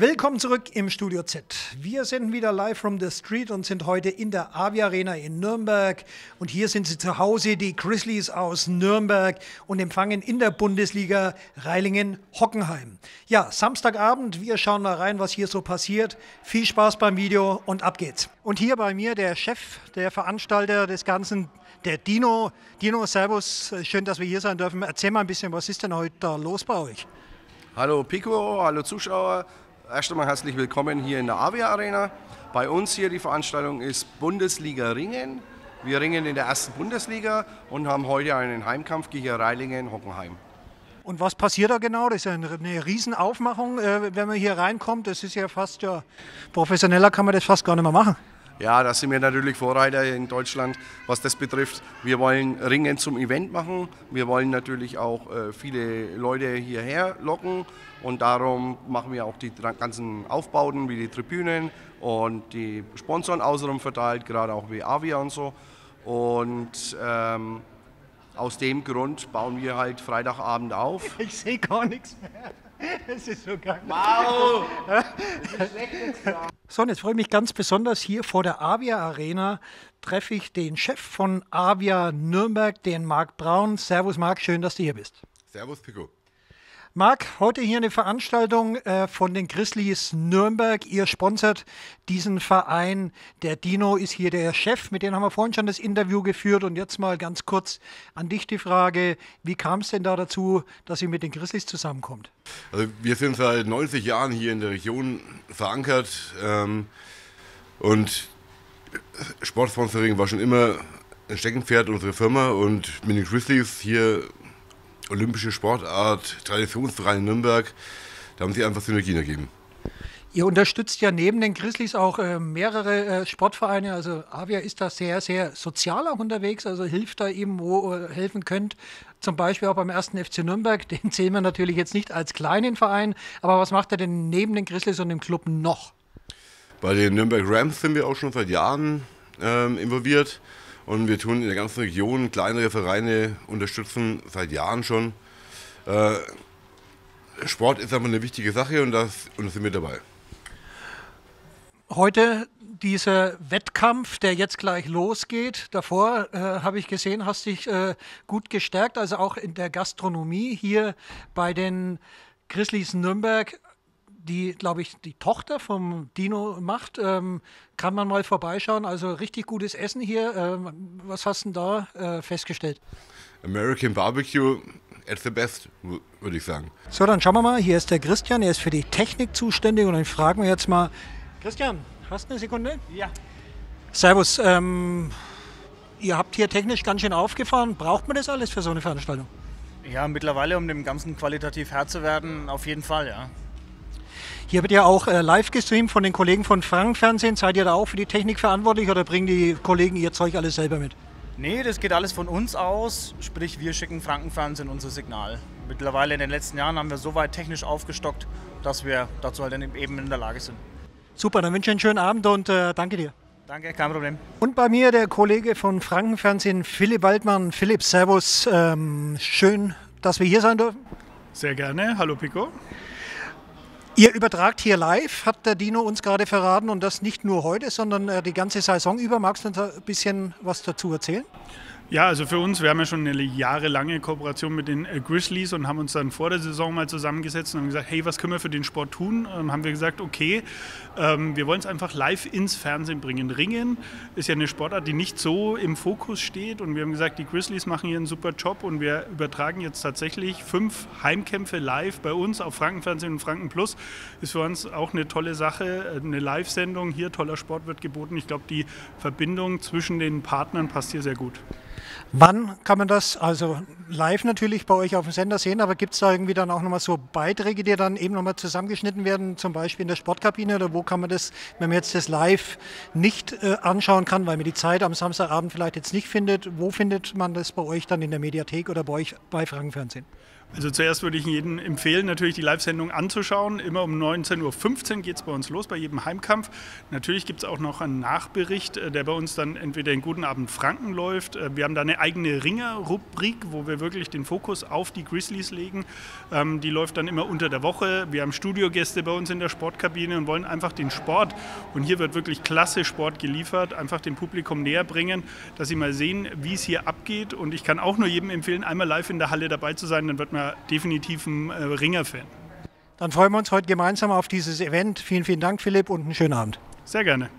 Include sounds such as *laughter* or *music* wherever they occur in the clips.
Willkommen zurück im Studio Z. Wir sind wieder live from the street und sind heute in der Avi Arena in Nürnberg. Und hier sind sie zu Hause, die Grizzlies aus Nürnberg und empfangen in der Bundesliga Reilingen-Hockenheim. Ja, Samstagabend, wir schauen mal rein, was hier so passiert. Viel Spaß beim Video und ab geht's. Und hier bei mir der Chef, der Veranstalter des Ganzen, der Dino. Dino, Servus, schön, dass wir hier sein dürfen. Erzähl mal ein bisschen, was ist denn heute da los bei euch? Hallo Pico, hallo Zuschauer. Erst einmal herzlich willkommen hier in der Avia Arena. Bei uns hier die Veranstaltung ist Bundesliga Ringen. Wir ringen in der ersten Bundesliga und haben heute einen Heimkampf gegen Reilingen-Hockenheim. Und was passiert da genau? Das ist eine, eine Riesenaufmachung, äh, wenn man hier reinkommt. Das ist ja fast ja professioneller kann man das fast gar nicht mehr machen. Ja, da sind wir natürlich Vorreiter in Deutschland, was das betrifft. Wir wollen Ringen zum Event machen. Wir wollen natürlich auch äh, viele Leute hierher locken. Und darum machen wir auch die ganzen Aufbauten wie die Tribünen und die Sponsoren außenrum verteilt, gerade auch wie Avia und so. Und ähm, aus dem Grund bauen wir halt Freitagabend auf. *laughs* Ich sehe gar nichts mehr. Das ist so geil. Wow! *laughs* So, und jetzt freue ich mich ganz besonders hier vor der Avia Arena treffe ich den Chef von Avia Nürnberg, den Marc Braun. Servus Marc, schön, dass du hier bist. Servus Pico. Marc, heute hier eine Veranstaltung äh, von den Grizzlies Nürnberg. Ihr sponsert diesen Verein. Der Dino ist hier der Chef, mit dem haben wir vorhin schon das Interview geführt. Und jetzt mal ganz kurz an dich die Frage, wie kam es denn da dazu, dass ihr mit den Grizzlies zusammenkommt? Also wir sind seit 90 Jahren hier in der Region verankert ähm, und Sportsponsoring war schon immer ein Steckenpferd unserer Firma und mit den Grizzlies hier olympische Sportart, Traditionsverein in Nürnberg, da haben sie einfach Synergien ergeben. Ihr unterstützt ja neben den Grizzlies auch äh, mehrere äh, Sportvereine. Also Avia ist da sehr, sehr sozial auch unterwegs, also hilft da eben, wo ihr helfen könnt. Zum Beispiel auch beim ersten FC Nürnberg, *laughs* den zählen wir natürlich jetzt nicht als kleinen Verein. Aber was macht er denn neben den Grizzlies und dem Club noch? Bei den Nürnberg Rams sind wir auch schon seit Jahren ähm, involviert. Und wir tun in der ganzen Region kleinere Vereine unterstützen, seit Jahren schon. Äh, Sport ist aber eine wichtige Sache und, das, und sind wir dabei. Heute dieser Wettkampf, der jetzt gleich losgeht. Davor äh, habe ich gesehen, hast dich äh, gut gestärkt, also auch in der Gastronomie hier bei den Grizzlies Nürnberg die, glaube ich, die Tochter vom Dino macht. Ähm, kann man mal vorbeischauen. Also richtig gutes Essen hier. Ähm, was hast du denn da äh, festgestellt? American Barbecue at the best, würde ich sagen. So, dann schauen wir mal. Hier ist der Christian, er ist für die Technik zuständig. Und dann fragen wir jetzt mal, Christian, hast du eine Sekunde? Ja. Servus. Ähm, ihr habt hier technisch ganz schön aufgefahren. Braucht man das alles für so eine Veranstaltung? Ja, mittlerweile, um dem Ganzen qualitativ Herr zu werden, auf jeden Fall, ja. Hier wird ja auch äh, live gestreamt von den Kollegen von Frankenfernsehen. Seid ihr da auch für die Technik verantwortlich oder bringen die Kollegen ihr Zeug alles selber mit? Nee, das geht alles von uns aus. Sprich, wir schicken Frankenfernsehen unser Signal. Mittlerweile in den letzten Jahren haben wir so weit technisch aufgestockt, dass wir dazu halt eben in der Lage sind. Super, dann wünsche ich einen schönen Abend und äh, danke dir. Danke, kein Problem. Und bei mir der Kollege von Frankenfernsehen, Philipp Waldmann. Philipp, Servus. Ähm, schön, dass wir hier sein dürfen. Sehr gerne. Hallo Pico. Ihr übertragt hier live, hat der Dino uns gerade verraten und das nicht nur heute, sondern äh, die ganze Saison über. Magst du uns ein bisschen was dazu erzählen? Ja, also für uns, wir haben ja schon eine jahrelange Kooperation mit den äh, Grizzlies und haben uns dann vor der Saison mal zusammengesetzt und haben gesagt, hey, was können wir für den Sport tun? Und haben wir gesagt, okay, ähm, wir wollen es einfach live ins Fernsehen bringen. Ringen ist ja eine Sportart, die nicht so im Fokus steht und wir haben gesagt, die Grizzlies machen hier einen super Job und wir übertragen jetzt tatsächlich fünf Heimkämpfe live bei uns auf Frankenfernsehen und Franken Plus. Ist für uns auch eine tolle Sache, eine Live-Sendung hier, toller Sport wird geboten. Ich glaube, die Verbindung zwischen den Partnern passt hier sehr gut. Wann kann man das, also live natürlich bei euch auf dem Sender sehen, aber gibt es da irgendwie dann auch nochmal so Beiträge, die dann eben nochmal zusammengeschnitten werden, zum Beispiel in der Sportkabine oder wo kann man das, wenn man jetzt das live nicht äh, anschauen kann, weil man die Zeit am Samstagabend vielleicht jetzt nicht findet, wo findet man das bei euch dann in der Mediathek oder bei euch bei Frankenfernsehen? Also zuerst würde ich jedem empfehlen, natürlich die Live-Sendung anzuschauen. Immer um 19.15 Uhr geht es bei uns los, bei jedem Heimkampf. Natürlich gibt es auch noch einen Nachbericht, äh, der bei uns dann entweder in Guten Abend Franken läuft. Äh, wir haben da eine eigene Ringer-Rubrik, wo wir wirklich den Fokus auf die Grizzlies legen. Ähm, die läuft dann immer unter der Woche. Wir haben Studiogäste bei uns in der Sportkabine und wollen einfach den Sport, und hier wird wirklich klasse Sport geliefert, einfach dem Publikum näher bringen, dass sie mal sehen, wie es hier abgeht. Und ich kann auch nur jedem empfehlen, einmal live in der Halle dabei zu sein, dann wird man definitiv ein äh, Ringer-Fan. Dann freuen wir uns heute gemeinsam auf dieses Event. Vielen, vielen Dank, Philipp, und einen schönen Abend. Sehr gerne.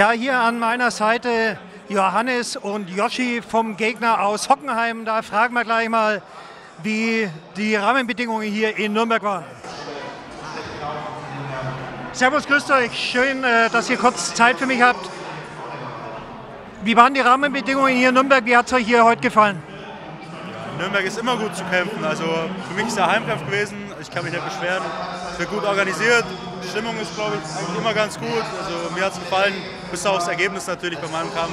Ja, hier an meiner Seite Johannes und Yoshi vom Gegner aus Hockenheim. Da fragen wir gleich mal, wie die Rahmenbedingungen hier in Nürnberg waren. Servus, grüßt euch. Schön, äh, dass ihr kurz Zeit für mich habt. Wie waren die Rahmenbedingungen hier in Nürnberg? Wie hat es euch hier heute gefallen? Nürnberg ist immer gut zu kämpfen. Also für mich ist der Heimkampf gewesen. Ich kann mich nicht beschweren. Es wird gut organisiert. Die Stimmung ist, glaube ich, immer ganz gut. Also mir hat es gefallen, bis aufs Ergebnis natürlich bei meinem Kampf.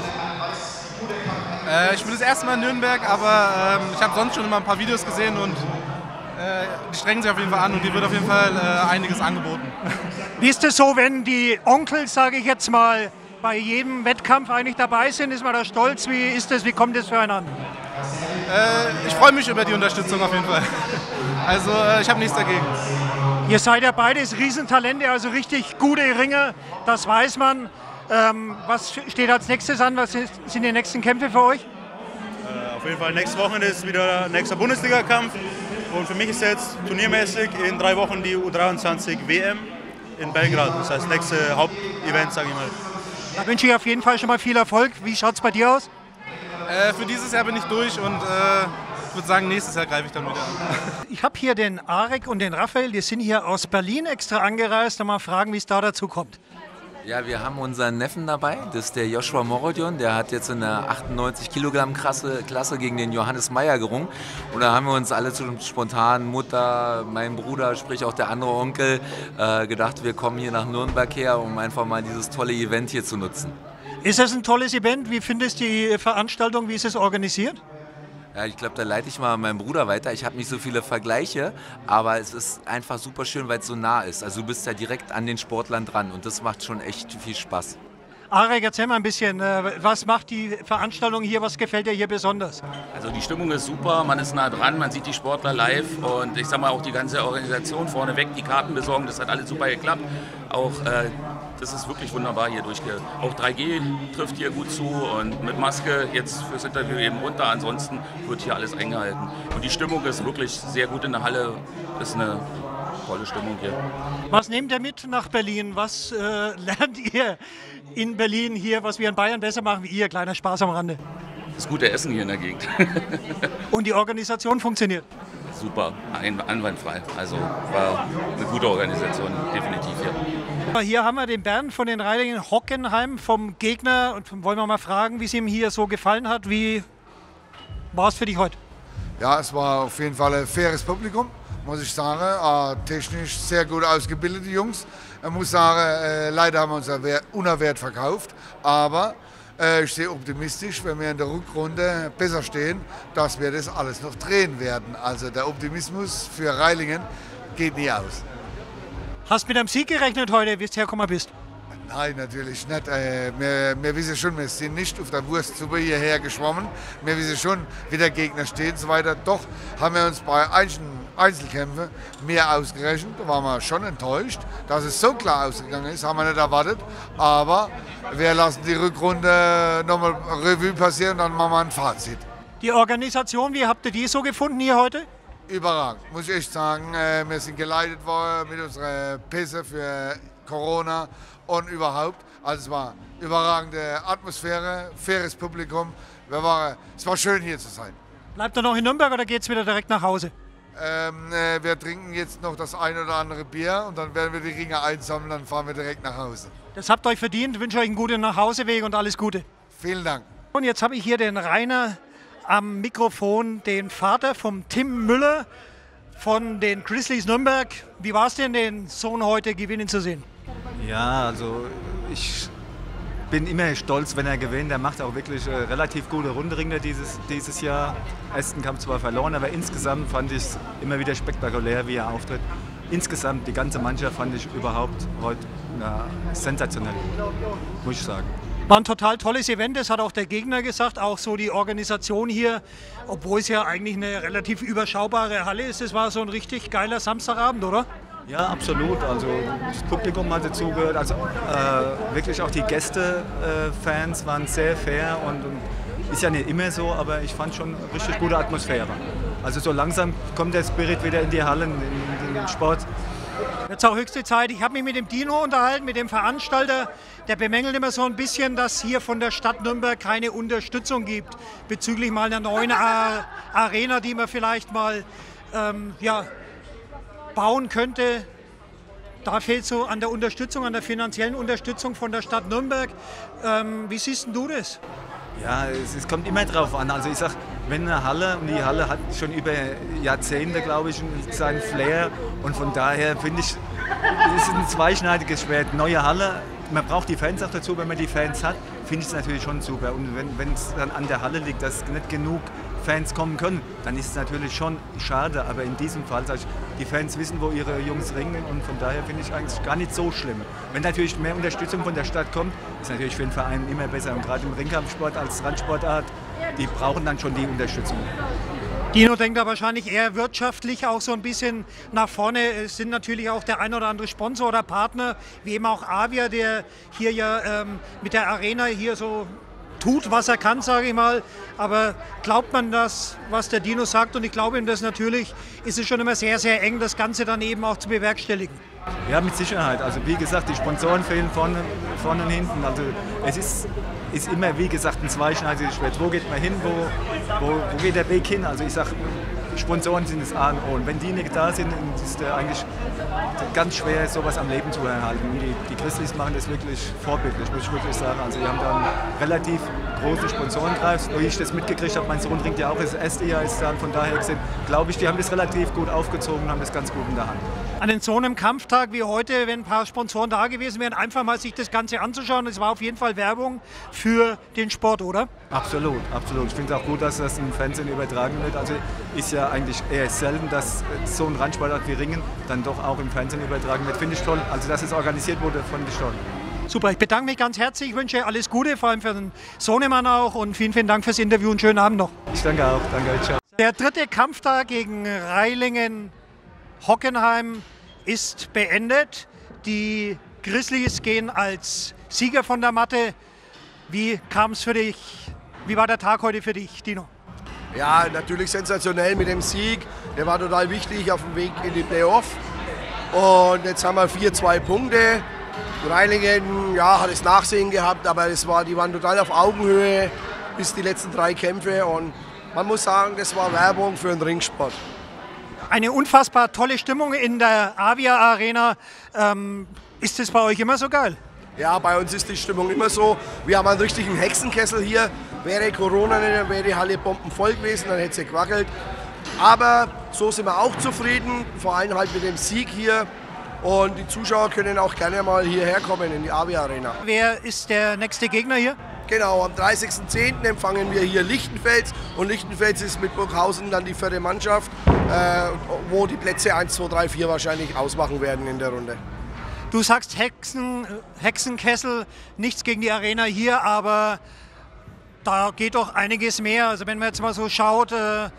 Äh, ich bin das erste Mal in Nürnberg, aber ähm, ich habe sonst schon immer ein paar Videos gesehen und äh, die strengen sich auf jeden Fall an und die wird auf jeden Fall äh, einiges angeboten. Wie ist es so, wenn die Onkels, sage ich jetzt mal, bei jedem Wettkampf eigentlich dabei sind? Ist man da stolz? Wie ist das? Wie kommt es füreinander? Äh, ich freue mich über die Unterstützung auf jeden Fall. *laughs* Also äh, ich habe nichts dagegen. Ihr seid ja beides Riesentalente, also richtig gute Ringer, das weiß man. Ähm, was steht als nächstes an? Was sind die nächsten Kämpfe für euch? Äh, auf jeden Fall nächste Woche ist wieder der nächste Bundesliga-Kampf. Und für mich ist jetzt turniermäßig in drei Wochen die U23 WM in Belgrad. Das heißt, nächste Hauptevent, sage ich mal. Da wünsche ich auf jeden Fall schon mal viel Erfolg. Wie schaut es bei dir aus? Äh, für dieses Jahr bin ich durch und äh, ich würde sagen, nächstes Jahr greife ich dann wieder an. *laughs* Ich habe hier den Arek und den Raphael, die sind hier aus Berlin extra angereist. Da mal fragen, wie es da dazu kommt. Ja, wir haben unseren Neffen dabei, das ist der Joshua Morodion, der hat jetzt in der 98 Kilogramm Klasse, Klasse gegen den Johannes Meyer gerungen. Und da haben wir uns alle zu spontan, Mutter, mein Bruder, sprich auch der andere Onkel, äh, gedacht, wir kommen hier nach Nürnberg her, um einfach mal dieses tolle Event hier zu nutzen. Ist das ein tolles Event? Wie findest du die Veranstaltung? Wie ist es organisiert? Ja, ich glaube, da leite ich mal meinen Bruder weiter. Ich habe nicht so viele Vergleiche, aber es ist einfach super schön, weil es so nah ist. Also du bist ja direkt an den Sportlern dran und das macht schon echt viel Spaß. Arek, erzähl mal ein bisschen, äh, was macht die Veranstaltung hier, was gefällt dir hier besonders? Also die Stimmung ist super, man ist nah dran, man sieht die Sportler live und ich sag mal auch die ganze Organisation vorneweg, die Karten besorgen, das hat alles super geklappt. Auch äh, das ist wirklich wunderbar hier durchge. Auch 3G trifft hier gut zu und mit Maske jetzt fürs Interview eben runter. Ansonsten wird hier alles eingehalten. Und die Stimmung ist wirklich sehr gut in der Halle. Ist eine tolle Stimmung hier. Was nehmt ihr mit nach Berlin? Was äh, *laughs* lernt ihr in Berlin hier, was wir in Bayern besser machen wie ihr? Kleiner Spaß am Rande. Das gute Essen hier in der Gegend. *laughs* Und die Organisation funktioniert? Super, ein, einwandfrei. Also war eine gute Organisation, definitiv hier. Hier haben wir den Bernd von den Reitingen Hockenheim vom Gegner und wollen wir mal fragen, wie es ihm hier so gefallen hat. Wie war es für dich heute? Ja, es war auf jeden Fall ein faires Publikum, muss ich sagen. technisch sehr gut ausgebildete Jungs. Ich muss sagen, äh, leider haben wir uns unerwehrt verkauft, aber äh, ich sehe optimistisch, wenn wir in der Rückrunde besser stehen, dass wir das alles noch drehen werden. Also der Optimismus für Reilingen geht nie aus. Hast du mit einem Sieg gerechnet heute, wie du hergekommen bist? Nein, natürlich nicht. Äh, wir, wir, wissen schon, wir sind nicht auf der Wurstsuppe hierher geschwommen. Wir wissen schon, wie der Gegner steht und so weiter. Doch haben wir uns bei Einzelkämpfen mehr ausgerechnet. Da waren wir schon enttäuscht. Dass es so klar ausgegangen ist, haben wir nicht erwartet. Aber wir lassen die Rückrunde nochmal Revue passieren und dann machen wir ein Fazit. Die Organisation, wie habt ihr die so gefunden hier heute? Überragend, muss ich echt sagen. Äh, wir sind geleitet worden mit unserer Pässe für Corona und überhaupt. Also es war überragende Atmosphäre, faires Publikum. Wir waren, es war schön hier zu sein. Bleibt ihr noch in Nürnberg oder geht es wieder direkt nach Hause? Ähm, äh, wir trinken jetzt noch das ein oder andere Bier und dann werden wir die Ringe einsammeln, dann fahren wir direkt nach Hause. Das habt ihr euch verdient. Ich wünsche euch einen guten Nachhauseweg und alles Gute. Vielen Dank. Und jetzt habe ich hier den Rainer am Mikrofon, den Vater vom Tim Müller von den Grizzlies Nürnberg. Wie war es denn, den Sohn heute gewinnen zu sehen? Ja, also ich bin immer stolz, wenn er gewinnt. Er macht auch wirklich äh, relativ gute Rundringe dieses, dieses Jahr. Aston Kampf zwar verloren, aber insgesamt fand ich es immer wieder spektakulär, wie er auftritt. Insgesamt, die ganze Mannschaft fand ich überhaupt heute na, sensationell, muss ich sagen. War ein total tolles Event, das hat auch der Gegner gesagt, auch so die Organisation hier, obwohl es ja eigentlich eine relativ überschaubare Halle ist. Es war so ein richtig geiler Samstagabend, oder? Ja, absolut. Also das Publikum hat dazugehört. Also äh, wirklich auch die Gästefans äh, waren sehr fair und, und, ist ja nicht immer so, aber ich fand schon eine richtig gute Atmosphäre. Also so langsam kommt der Spirit wieder in die Hallen, in, in den Sport. Jetzt auch höchste Zeit. Ich habe mich mit dem Dino unterhalten, mit dem Veranstalter. Der bemängelt immer so ein bisschen, dass hier von der Stadt Nürnberg keine Unterstützung gibt bezüglich mal einer neuen Arena, die man vielleicht mal ähm, ja, bauen könnte. Da fehlt so an der Unterstützung, an der finanziellen Unterstützung von der Stadt Nürnberg. Ähm, wie siehst du das? Ja, es, es, kommt immer drauf an. Also ich sag, wenn eine Halle, und die Halle hat schon über Jahrzehnte, glaube ich, seinen Flair und von daher finde ich, es ist ein zweischneidiges Schwert. Neue Halle, man braucht die Fans auch dazu, wenn man die Fans hat, finde ich es natürlich schon super. Und wenn es dann an der Halle liegt, dass nicht genug Fans kommen können, dann ist es natürlich schon schade. Aber in diesem Fall, ich, die Fans wissen, wo ihre Jungs ringen und von daher finde ich eigentlich gar nicht so schlimm. Wenn natürlich mehr Unterstützung von der Stadt kommt, ist natürlich für den Verein immer besser. Und gerade im Ringkampfsport als Randsportart, die brauchen dann schon die Unterstützung. Dino denkt da wahrscheinlich eher wirtschaftlich auch so ein bisschen nach vorne. Es sind natürlich auch der ein oder andere Sponsor oder Partner, wie eben auch Avia, der hier ja ähm, mit der Arena hier so tut, was er kann, sage ich mal. Aber glaubt man das, was der Dino sagt? Und ich glaube ihm das natürlich, ist es schon immer sehr, sehr eng, das Ganze dann eben auch zu bewerkstelligen. Ja, mit Sicherheit. Also wie gesagt, die Sponsoren fehlen vorne, vorne und hinten. Also es ist, ist immer, wie gesagt, ein zweischneidiges Schwert. Wo geht man hin? Wo, wo, wo geht der Weg hin? Also ich sage, Sponsoren sind das A und O. Und wenn die nicht da sind, ist es eigentlich ganz schwer, sowas am Leben zu erhalten. Die, die Grizzlies machen das wirklich vorbildlich, muss ich wirklich sagen. Also die haben da einen relativ großen Sponsorenkreis. Wie ich das mitgekriegt habe, mein Sohn trinkt ja auch das erste Jahr ist dann von daher gesehen, glaube ich, die haben das relativ gut aufgezogen und haben das ganz gut in der Hand. An so einem Kampftag wie heute, wenn ein paar Sponsoren da gewesen wären, einfach mal sich das Ganze anzuschauen. Es war auf jeden Fall Werbung für den Sport, oder? Absolut, absolut. Ich finde es auch gut, dass das im Fernsehen übertragen wird. Also ist ja eigentlich eher selten, dass so ein Randsportart wie Ringen dann doch auch im Fernsehen übertragen wird. Finde ich toll. Also dass es organisiert wurde, fand ich toll. Super, ich bedanke mich ganz herzlich. Ich wünsche alles Gute, vor allem für den Sohnemann auch. Und vielen, vielen Dank fürs Interview und schönen Abend noch. Ich danke auch. Danke, ciao. Der dritte Kampftag gegen Reilingen Hockenheim ist beendet. Die Grizzlies gehen als Sieger von der Matte. Wie kam es für dich? Wie war der Tag heute für dich, Dino? Ja, natürlich sensationell mit dem Sieg. Der war total wichtig auf dem Weg in die Playoff. Und jetzt haben wir 4-2 Punkte. Reilingen ja, hat es Nachsehen gehabt, aber es war, die waren total auf Augenhöhe bis die letzten drei Kämpfe. Und man muss sagen, das war Werbung für den Ringsport. Eine unfassbar tolle Stimmung in der Avia Arena. Ähm, ist das bei euch immer so geil? Ja, bei uns ist die Stimmung immer so. Wir haben einen richtigen Hexenkessel hier. Wäre Corona nicht, dann wäre die Halle bombenvoll gewesen, dann hätte sie gewackelt. Aber so sind wir auch zufrieden, vor allem halt mit dem Sieg hier. Und die Zuschauer können auch gerne mal hierher kommen in die Avia Arena. Wer ist der nächste Gegner hier? Genau, am 30.10. empfangen wir hier Lichtenfels und Lichtenfels ist mit Burghausen dann die vierte Mannschaft, äh, wo die Plätze 1, 2, 3, 4 wahrscheinlich ausmachen werden in der Runde. Du sagst Hexen, Hexenkessel, nichts gegen die Arena hier, aber da geht doch einiges mehr. Also wenn man jetzt mal so schaut, äh,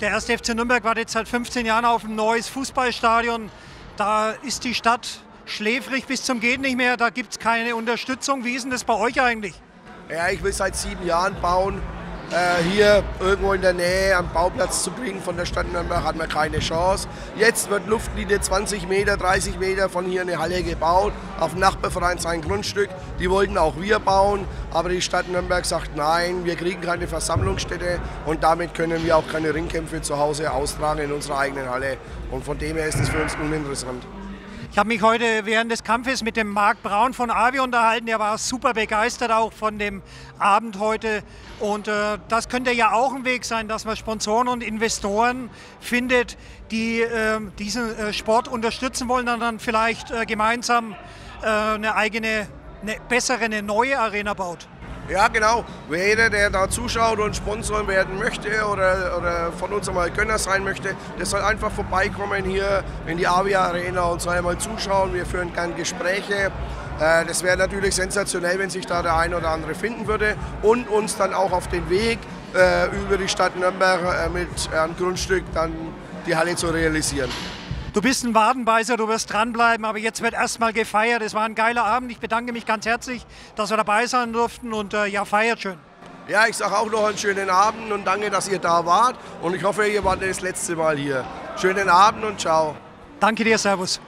der erste FC Nürnberg war jetzt seit 15 Jahren auf ein neues Fußballstadion. Da ist die Stadt schläfrig bis zum geht nicht mehr, da gibt es keine Unterstützung. Wie ist denn das bei euch eigentlich? Ja, ich will seit sieben Jahren bauen. Äh, hier irgendwo in der Nähe am Bauplatz zu bringen von der Stadt Nürnberg hat man keine Chance. Jetzt wird Luftlinie 20 Meter, 30 Meter von hier eine Halle gebaut, auf dem Nachbarverein sein Grundstück. Die wollten auch wir bauen, aber die Stadt Nürnberg sagt nein, wir kriegen keine Versammlungsstätte und damit können wir auch keine Ringkämpfe zu Hause austragen in unserer eigenen Halle. Und von dem her ist es für uns uninteressant. Ich habe mich heute während des Kampfes mit dem Marc Braun von Avi unterhalten. Der war super begeistert auch von dem Abend heute. Und äh, das könnte ja auch ein Weg sein, dass man Sponsoren und Investoren findet, die äh, diesen äh, Sport unterstützen wollen und dann vielleicht äh, gemeinsam äh, eine eigene, eine bessere, eine neue Arena baut. Ja, genau. Jeder, der da zuschaut und Sponsor werden möchte oder, oder von uns einmal Gönner sein möchte, der soll einfach vorbeikommen hier in die Avia Arena und soll einmal zuschauen. Wir führen gerne Gespräche. Äh, das wäre natürlich sensationell, wenn sich da der ein oder andere finden würde und uns dann auch auf den Weg äh, über die Stadt Nürnberg äh, mit einem Grundstück dann die Halle zu realisieren. Du bist ein Wadenbeißer, du wirst dranbleiben, aber jetzt wird erstmal gefeiert. Es war ein geiler Abend. Ich bedanke mich ganz herzlich, dass wir dabei sein durften und äh, ja, feiert schön. Ja, ich sage auch noch einen schönen Abend und danke, dass ihr da wart. Und ich hoffe, ihr wart das letzte Mal hier. Schönen Abend und ciao. Danke dir, Servus.